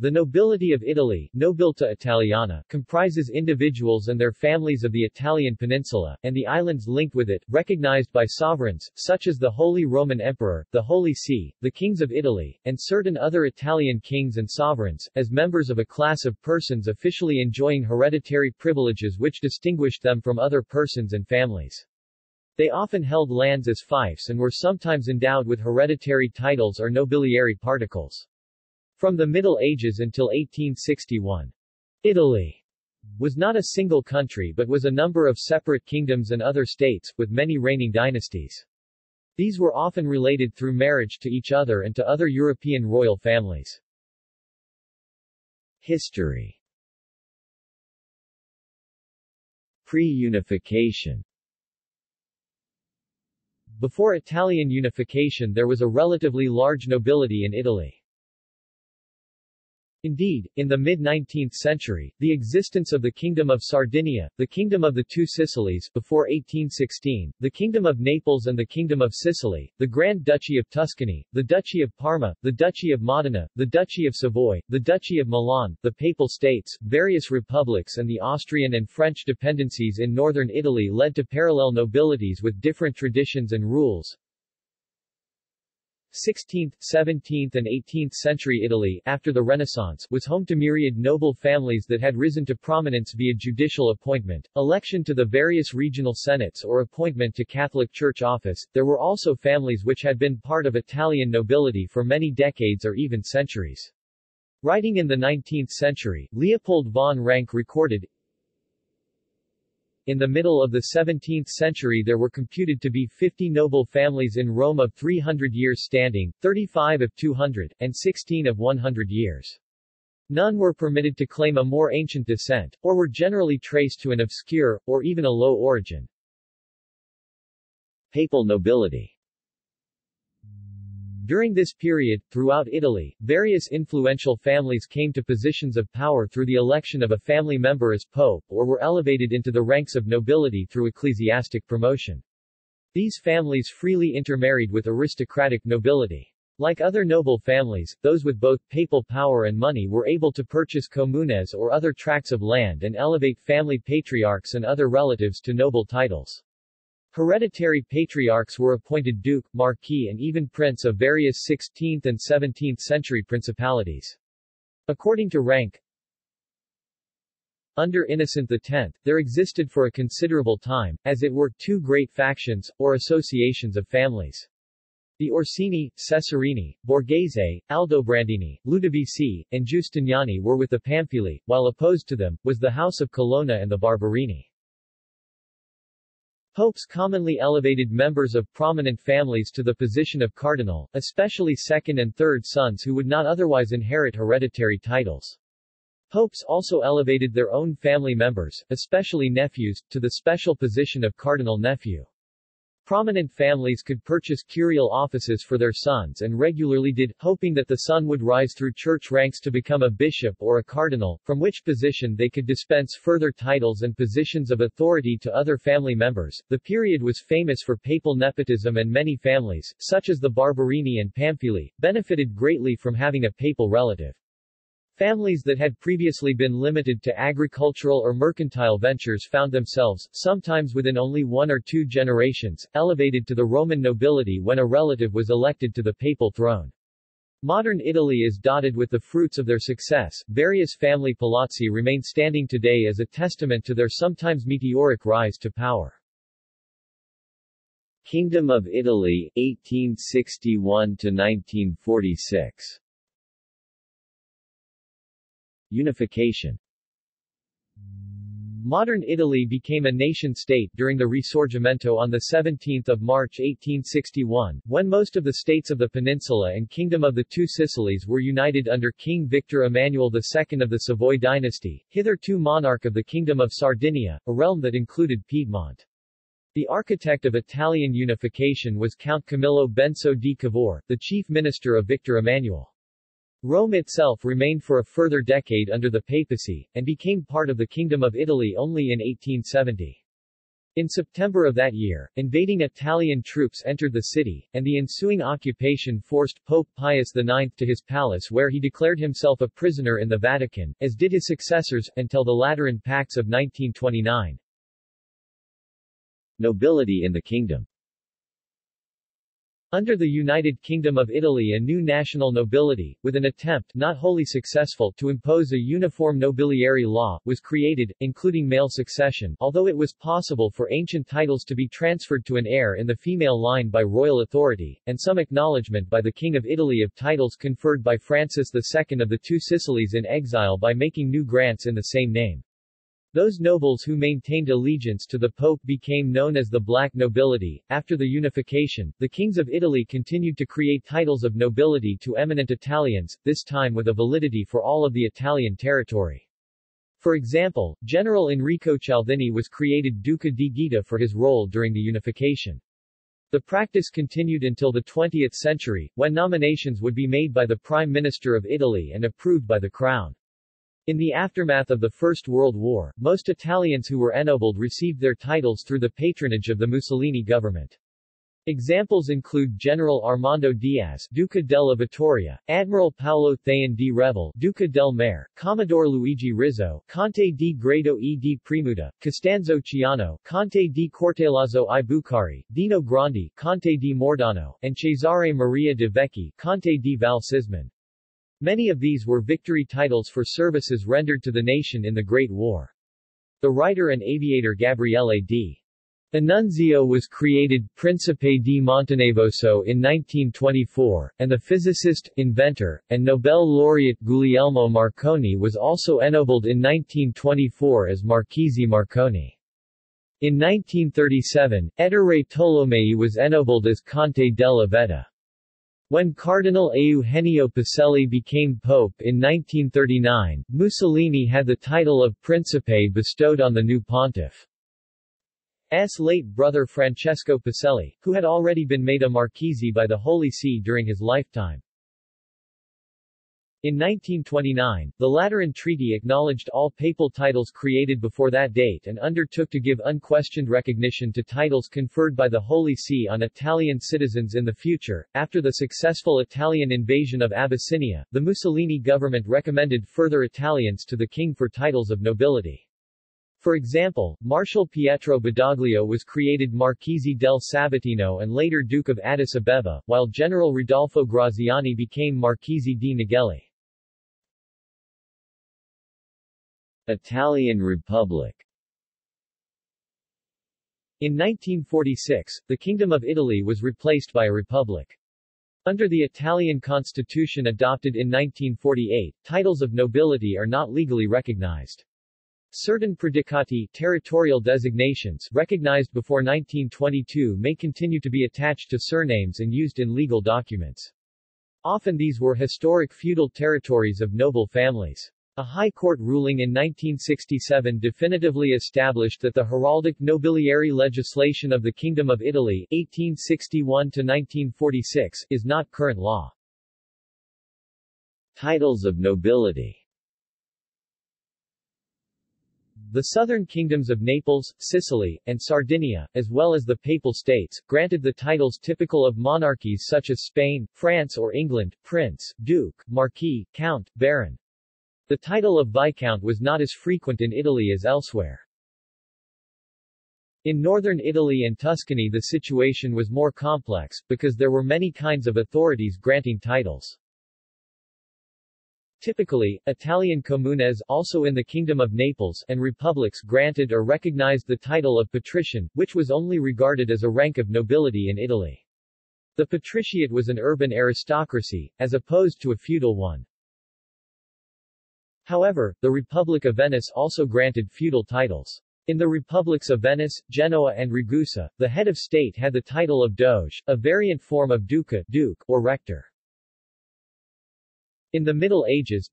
The nobility of Italy Nobiltà Italiana comprises individuals and their families of the Italian peninsula, and the islands linked with it, recognized by sovereigns, such as the Holy Roman Emperor, the Holy See, the kings of Italy, and certain other Italian kings and sovereigns, as members of a class of persons officially enjoying hereditary privileges which distinguished them from other persons and families. They often held lands as fiefs and were sometimes endowed with hereditary titles or nobiliary particles. From the Middle Ages until 1861, Italy was not a single country but was a number of separate kingdoms and other states, with many reigning dynasties. These were often related through marriage to each other and to other European royal families. History Pre-unification Before Italian unification there was a relatively large nobility in Italy. Indeed, in the mid-19th century, the existence of the Kingdom of Sardinia, the Kingdom of the Two Sicilies before 1816, the Kingdom of Naples and the Kingdom of Sicily, the Grand Duchy of Tuscany, the Duchy of Parma, the Duchy of Modena, the Duchy of Savoy, the Duchy of Milan, the Papal States, various republics and the Austrian and French dependencies in northern Italy led to parallel nobilities with different traditions and rules, 16th, 17th and 18th century Italy, after the Renaissance, was home to myriad noble families that had risen to prominence via judicial appointment, election to the various regional senates or appointment to Catholic Church office. There were also families which had been part of Italian nobility for many decades or even centuries. Writing in the 19th century, Leopold von Ranke recorded, in the middle of the 17th century there were computed to be 50 noble families in Rome of 300 years standing, 35 of 200, and 16 of 100 years. None were permitted to claim a more ancient descent, or were generally traced to an obscure, or even a low origin. Papal nobility during this period, throughout Italy, various influential families came to positions of power through the election of a family member as pope, or were elevated into the ranks of nobility through ecclesiastic promotion. These families freely intermarried with aristocratic nobility. Like other noble families, those with both papal power and money were able to purchase comunes or other tracts of land and elevate family patriarchs and other relatives to noble titles. Hereditary patriarchs were appointed duke, marquis and even prince of various 16th and 17th century principalities. According to rank, under Innocent X, there existed for a considerable time, as it were, two great factions, or associations of families. The Orsini, Cesarini, Borghese, Aldobrandini, Ludovisi, and Giustiniani were with the Pamphili, while opposed to them, was the House of Colonna and the Barberini. Popes commonly elevated members of prominent families to the position of cardinal, especially second and third sons who would not otherwise inherit hereditary titles. Popes also elevated their own family members, especially nephews, to the special position of cardinal nephew. Prominent families could purchase curial offices for their sons and regularly did, hoping that the son would rise through church ranks to become a bishop or a cardinal, from which position they could dispense further titles and positions of authority to other family members. The period was famous for papal nepotism and many families, such as the Barberini and Pamphili, benefited greatly from having a papal relative. Families that had previously been limited to agricultural or mercantile ventures found themselves, sometimes within only one or two generations, elevated to the Roman nobility when a relative was elected to the papal throne. Modern Italy is dotted with the fruits of their success. Various family palazzi remain standing today as a testament to their sometimes meteoric rise to power. Kingdom of Italy, 1861 to 1946 Unification Modern Italy became a nation-state during the Risorgimento on 17 March 1861, when most of the states of the peninsula and Kingdom of the Two Sicilies were united under King Victor Emmanuel II of the Savoy dynasty, hitherto monarch of the Kingdom of Sardinia, a realm that included Piedmont. The architect of Italian unification was Count Camillo Benso di Cavour, the chief minister of Victor Emmanuel. Rome itself remained for a further decade under the papacy, and became part of the Kingdom of Italy only in 1870. In September of that year, invading Italian troops entered the city, and the ensuing occupation forced Pope Pius IX to his palace where he declared himself a prisoner in the Vatican, as did his successors, until the Lateran Pacts of 1929. Nobility in the kingdom Under the United Kingdom of Italy a new national nobility, with an attempt not wholly successful to impose a uniform nobiliary law, was created, including male succession, although it was possible for ancient titles to be transferred to an heir in the female line by royal authority, and some acknowledgement by the King of Italy of titles conferred by Francis II of the Two Sicilies in exile by making new grants in the same name. Those nobles who maintained allegiance to the Pope became known as the Black Nobility. After the unification, the kings of Italy continued to create titles of nobility to eminent Italians, this time with a validity for all of the Italian territory. For example, General Enrico Cialdini was created Duca di Gaeta for his role during the unification. The practice continued until the 20th century, when nominations would be made by the Prime Minister of Italy and approved by the Crown. In the aftermath of the First World War, most Italians who were ennobled received their titles through the patronage of the Mussolini government. Examples include General Armando Diaz, Duca della Vittoria, Admiral Paolo Thaon di Revel, Duca del Mare, Commodore Luigi Rizzo, Conte di Grado e di Premuda, Costanzo Ciano, Conte di Cortellazzo i Buccari, Dino Grandi, Conte di Mordano, and Cesare Maria de Vecchi, Conte di Val Cismon. Many of these were victory titles for services rendered to the nation in the Great War. The writer and aviator Gabriele D. Annunzio was created Principe di Montenevoso in 1924, and the physicist, inventor, and Nobel laureate Guglielmo Marconi was also ennobled in 1924 as Marchese Marconi. In 1937, Ettore Tolomei was ennobled as Conte della Vetta. When Cardinal Eugenio Pacelli became pope in 1939, Mussolini had the title of Principe bestowed on the new pontiff. S. late brother Francesco Pacelli, who had already been made a Marchese by the Holy See during his lifetime. In 1929, the Lateran Treaty acknowledged all papal titles created before that date and undertook to give unquestioned recognition to titles conferred by the Holy See on Italian citizens in the future. After the successful Italian invasion of Abyssinia, the Mussolini government recommended further Italians to the king for titles of nobility. For example, Marshal Pietro Badoglio was created Marchese del Sabotino and later Duke of Addis Abeba, while General Rodolfo Graziani became Marchese di Neghelli. Italian Republic In 1946, the Kingdom of Italy was replaced by a republic. Under the Italian constitution adopted in 1948, titles of nobility are not legally recognized. Certain predicati territorial designations recognized before 1922 may continue to be attached to surnames and used in legal documents. Often these were historic feudal territories of noble families. A High Court ruling in 1967 definitively established that the heraldic nobiliary legislation of the Kingdom of Italy 1861-1946 is not current law. Titles of nobility The southern kingdoms of Naples, Sicily, and Sardinia, as well as the Papal States, granted the titles typical of monarchies such as Spain, France or England, prince, duke, marquis, count, baron. The title of Viscount was not as frequent in Italy as elsewhere. In northern Italy and Tuscany the situation was more complex, because there were many kinds of authorities granting titles. Typically, Italian comunes also in the Kingdom of Naples and republics granted or recognized the title of patrician, which was only regarded as a rank of nobility in Italy. The patriciate was an urban aristocracy, as opposed to a feudal one. However, the Republic of Venice also granted feudal titles. In the republics of Venice, Genoa and Ragusa, the head of state had the title of Doge, a variant form of Duca Duke, or Rector. In the Middle Ages,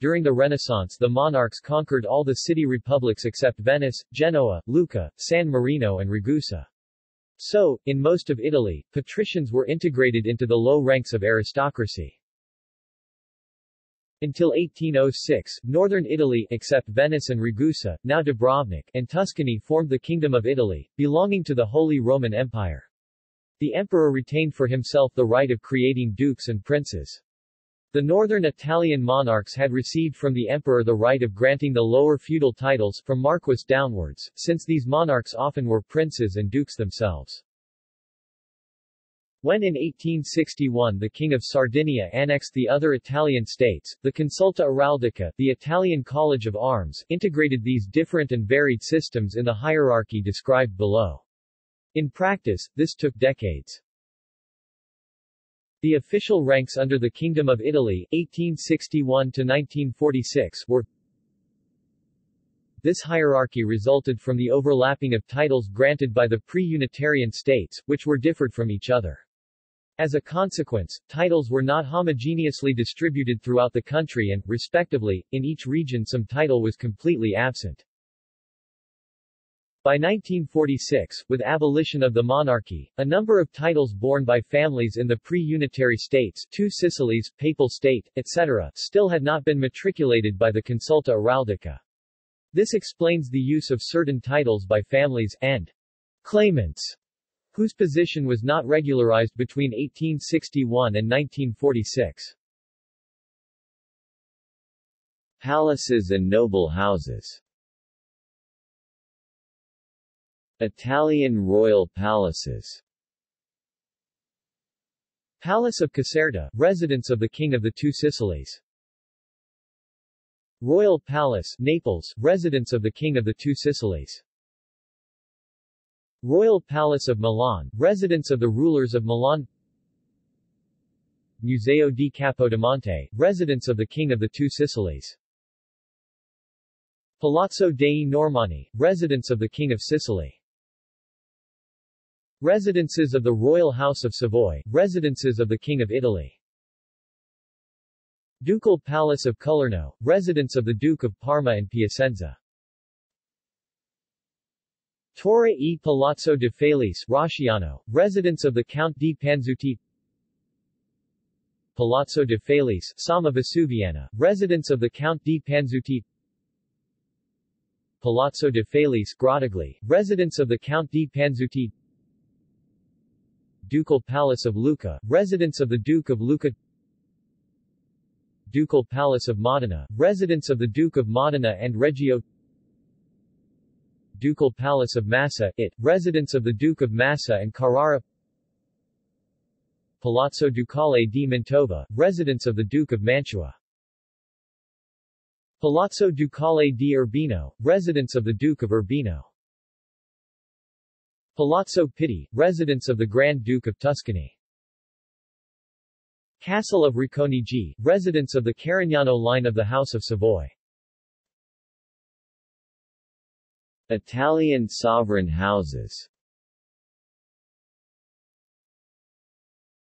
during the Renaissance the monarchs conquered all the city republics except Venice, Genoa, Lucca, San Marino and Ragusa. So, in most of Italy, patricians were integrated into the low ranks of aristocracy. Until 1806, northern Italy except Venice and Ragusa, now Dubrovnik, and Tuscany formed the Kingdom of Italy, belonging to the Holy Roman Empire. The emperor retained for himself the right of creating dukes and princes. The northern Italian monarchs had received from the emperor the right of granting the lower feudal titles, from marquess downwards, since these monarchs often were princes and dukes themselves. When in 1861 the King of Sardinia annexed the other Italian states, the Consulta Araldica, the Italian College of Arms, integrated these different and varied systems in the hierarchy described below. In practice, this took decades. The official ranks under the Kingdom of Italy, 1861-1946, were this hierarchy resulted from the overlapping of titles granted by the pre-Unitarian states, which were differed from each other. As a consequence, titles were not homogeneously distributed throughout the country and, respectively, in each region some title was completely absent. By 1946, with abolition of the monarchy, a number of titles borne by families in the pre-unitary states two Sicilies, Papal State, etc., still had not been matriculated by the Consulta Araldica. This explains the use of certain titles by families, and claimants whose position was not regularized between 1861 and 1946. Palaces and noble houses Italian royal palaces Palace of Caserta, residence of the King of the Two Sicilies. Royal Palace, Naples, residence of the King of the Two Sicilies. Royal Palace of Milan, residence of the rulers of Milan. Museo di Capodimonte, residence of the King of the Two Sicilies. Palazzo dei Normanni, residence of the King of Sicily. Residences of the Royal House of Savoy, residences of the King of Italy. Ducal Palace of Colorno, residence of the Duke of Parma and Piacenza Torre e Palazzo de Felice Rosciano, residence of the Count di Panzuti Palazzo de Felice Somma Vesuviana, residence of the Count di Panzuti Palazzo de Felice Grottaglie, residence of the Count di Panzuti Ducal Palace of Lucca, residence of the Duke of Lucca. Ducal Palace of Modena, residence of the Duke of Modena and Reggio Ducal Palace of Massa, it, residence of the Duke of Massa and Carrara. Palazzo Ducale di Mantova, residence of the Duke of Mantua. Palazzo Ducale di Urbino, residence of the Duke of Urbino. Palazzo Pitti, residence of the Grand Duke of Tuscany. Castle of Racconigi, residence of the Carignano line of the House of Savoy Italian sovereign houses